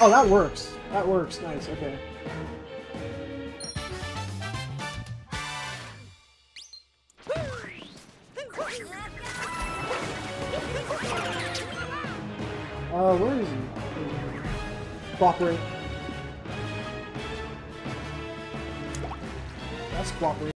Oh, that works. That works. Nice. Okay. Uh, where is he? Cooperate. That's cooperate.